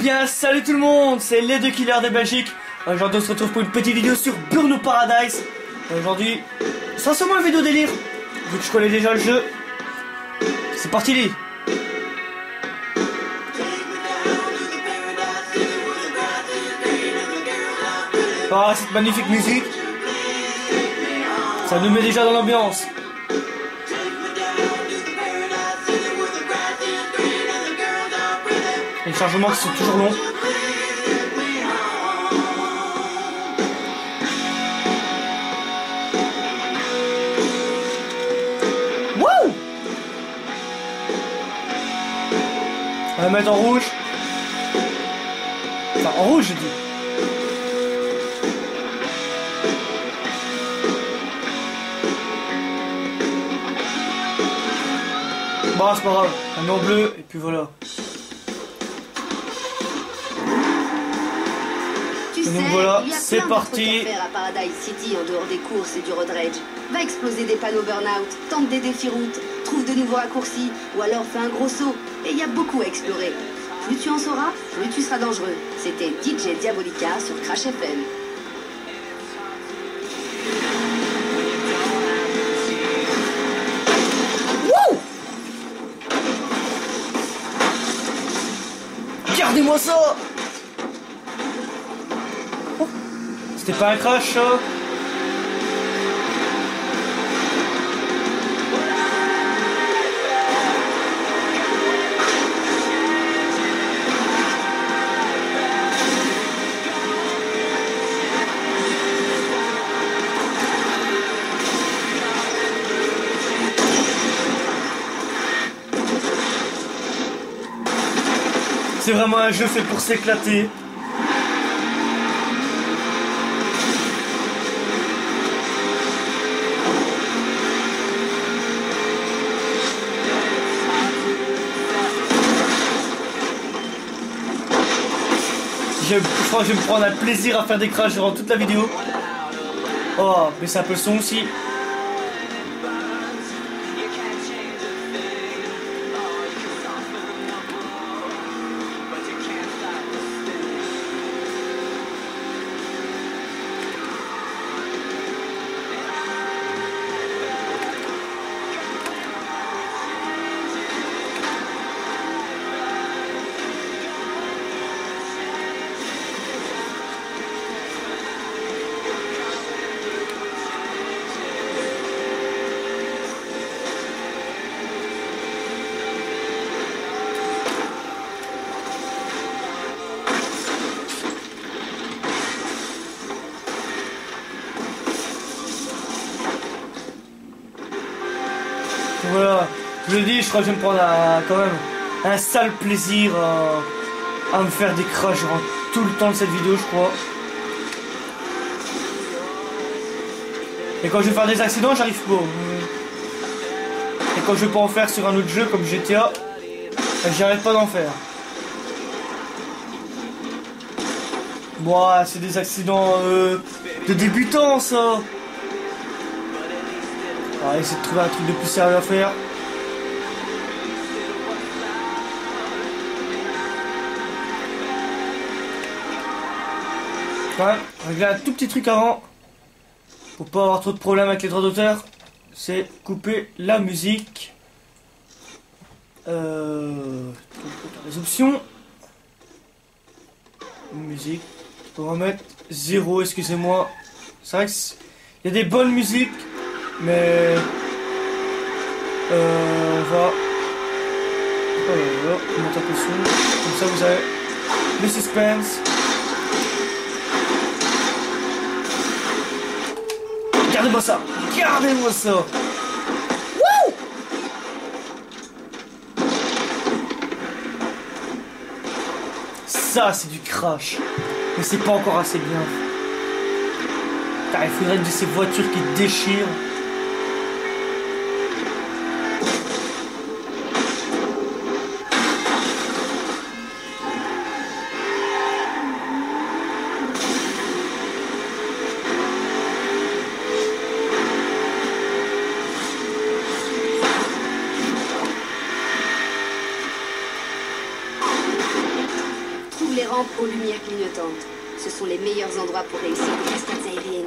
Bien, salut tout le monde, c'est les deux killers de Belgique. Aujourd'hui, on se retrouve pour une petite vidéo sur Burno Paradise. Aujourd'hui, seulement une vidéo délire, vu que je connais déjà le jeu. C'est parti, Lee. Ah, cette magnifique musique. Ça nous met déjà dans l'ambiance. Les chargements qui sont toujours longs. Wouh On va mettre en rouge. Enfin, en rouge, je dis. Bon, c'est pas grave. Un met en bleu, et puis voilà. Tu Et sais, donc voilà, il y a c'est plein de parti. trucs à faire à Paradise City en dehors des courses et du road rage. Va exploser des panneaux burn-out, tente des défis routes, trouve de nouveaux raccourcis, ou alors fais un gros saut. Et il y a beaucoup à explorer. Plus tu en sauras, plus tu seras dangereux. C'était DJ Diabolica sur Crash FM. Regardez-moi ça Oh, C'était pas un crash, ça C'est vraiment un jeu fait pour s'éclater. Je, crois que je vais me prendre un plaisir à faire des crashs durant toute la vidéo. Oh, mais c'est un peu le son aussi. Crois que je vais me prendre un- quand même un sale plaisir à, à me faire des crashs tout le temps de cette vidéo, je crois. Et quand je vais faire des accidents, j'arrive pas. Et quand je vais pas en faire sur un autre jeu comme GTA, ben, j'arrête pas d'en faire. Bon, ah, c'est des accidents euh, de débutants, ça. On va essayer de trouver un truc de plus sérieux à faire. Régler un tout petit truc avant. Pour pas avoir trop de problèmes avec les droits d'auteur. C'est couper la musique. Euh, les options. Musique. On va mettre 0, excusez-moi. C'est vrai qu'il y a des bonnes musiques. Mais euh, on va voilà, on monte un peu son. Comme ça vous avez le suspense. Regardez-moi ça Regardez-moi ça Ça c'est du crash. Mais c'est pas encore assez bien. Il faudrait de ces voitures qui déchirent. Lumières clignotantes. Ce sont les meilleurs endroits pour réussir les cascades aériennes.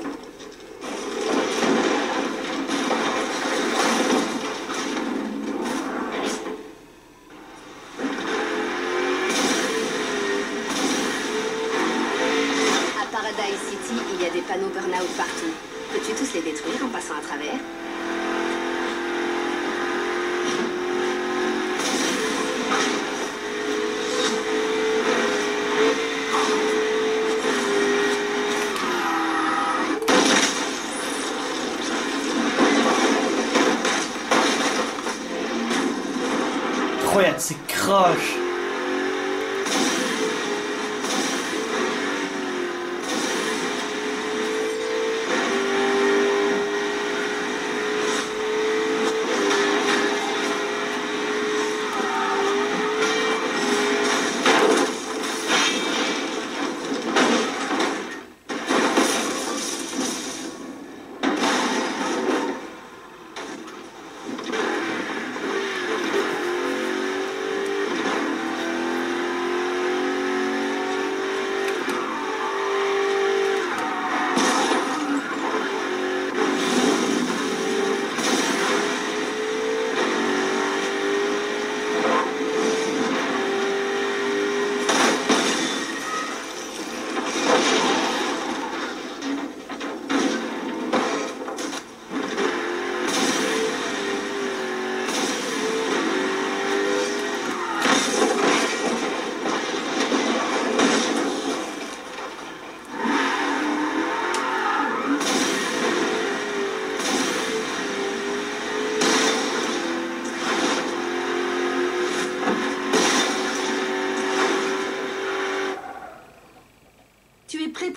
À Paradise City, il y a des panneaux burn-out partout. C'est crash.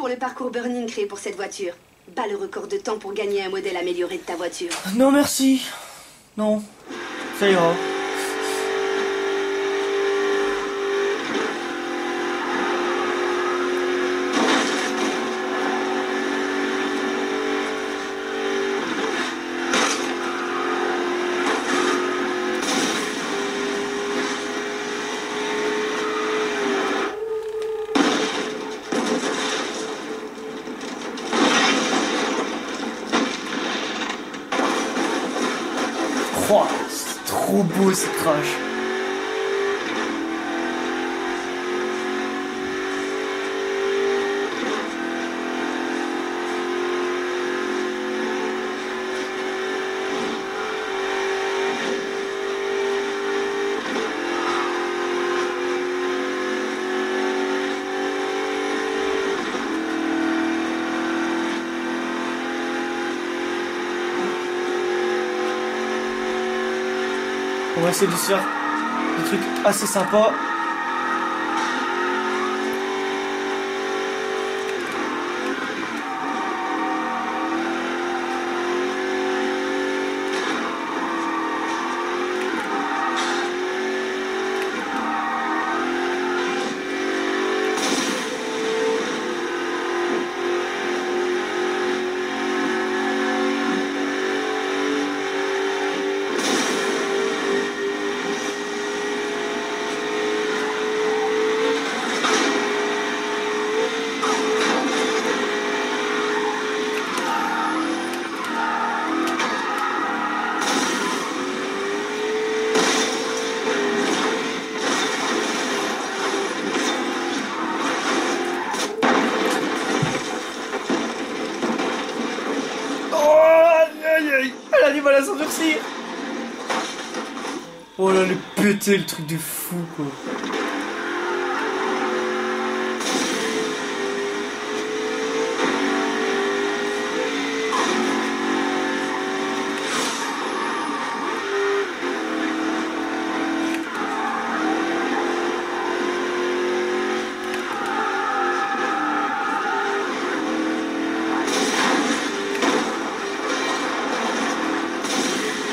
Le parcours Burning créé pour cette voiture Bats le record de temps pour gagner un modèle amélioré de ta voiture. Non, merci. Non. Ça ira. Oh, trop beau ce crash. On va essayer de se faire des trucs assez sympas. Oh là, est pété le truc de fou quoi.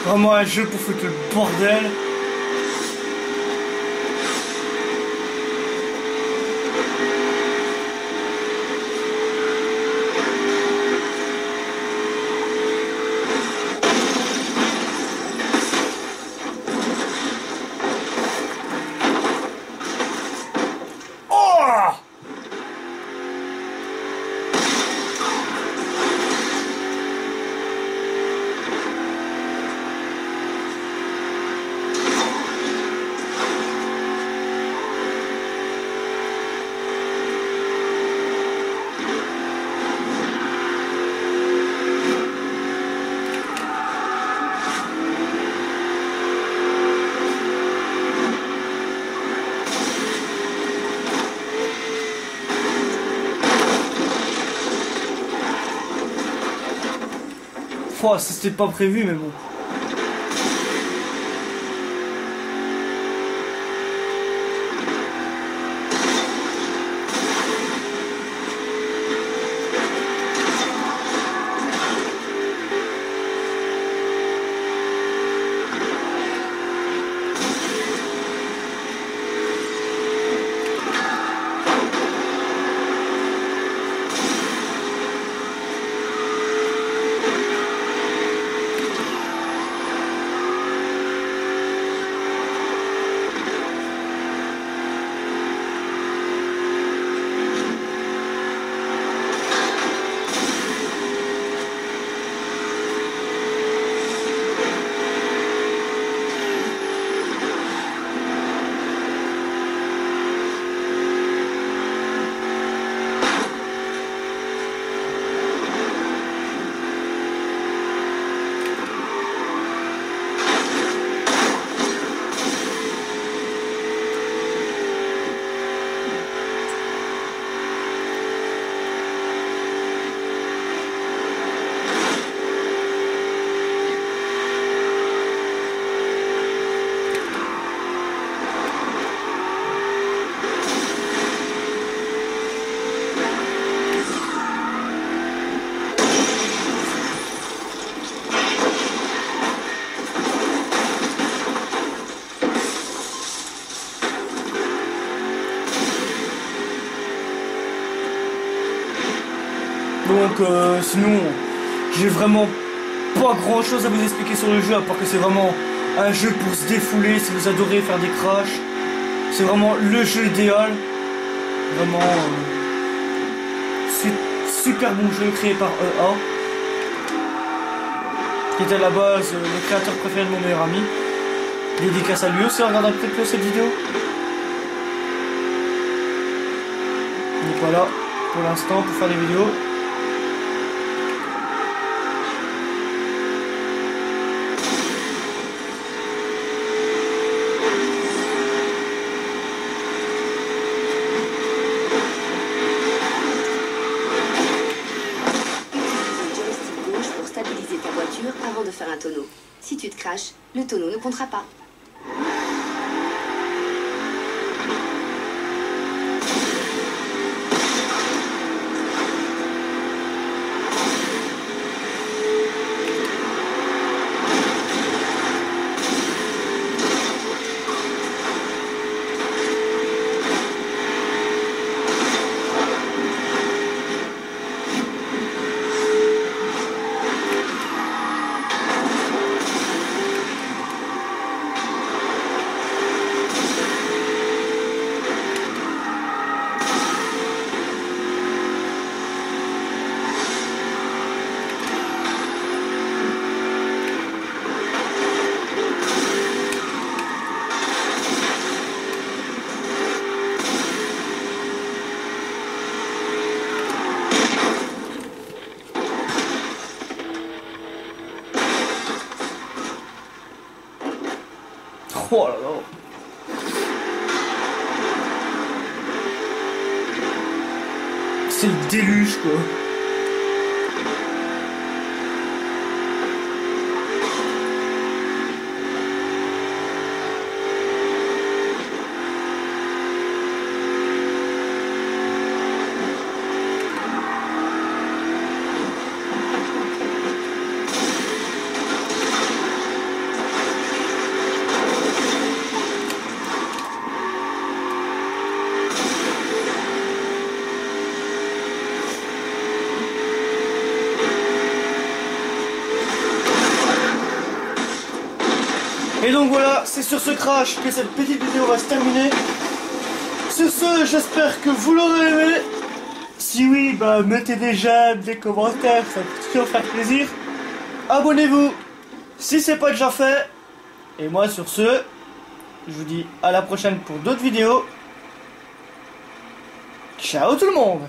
Vraiment un jeu pour foutre le bordel. Oh C'était pas prévu, mais bon. Donc euh, sinon, j'ai vraiment pas grand chose à vous expliquer sur le jeu, à part que c'est vraiment un jeu pour se défouler si vous adorez faire des crashs. C'est vraiment le jeu idéal. Vraiment euh, super bon jeu créé par EA. Qui était à la base euh, le créateur préféré de mon meilleur ami. Dédicace à lui aussi, regardez peut-être cette vidéo. Il n'est pas là pour l'instant pour faire des vidéos. Si tu te craches, le tonneau ne comptera pas. C'est le déluge quoi. Sur ce crash que cette petite vidéo va se terminer. Sur ce, j'espère que vous l'aurez aimé. Si oui, bah mettez des j'aime, des commentaires, ça peut toujours faire plaisir. Abonnez-vous si c'est pas déjà fait. Et moi sur ce, je vous dis à la prochaine pour d'autres vidéos. Ciao tout le monde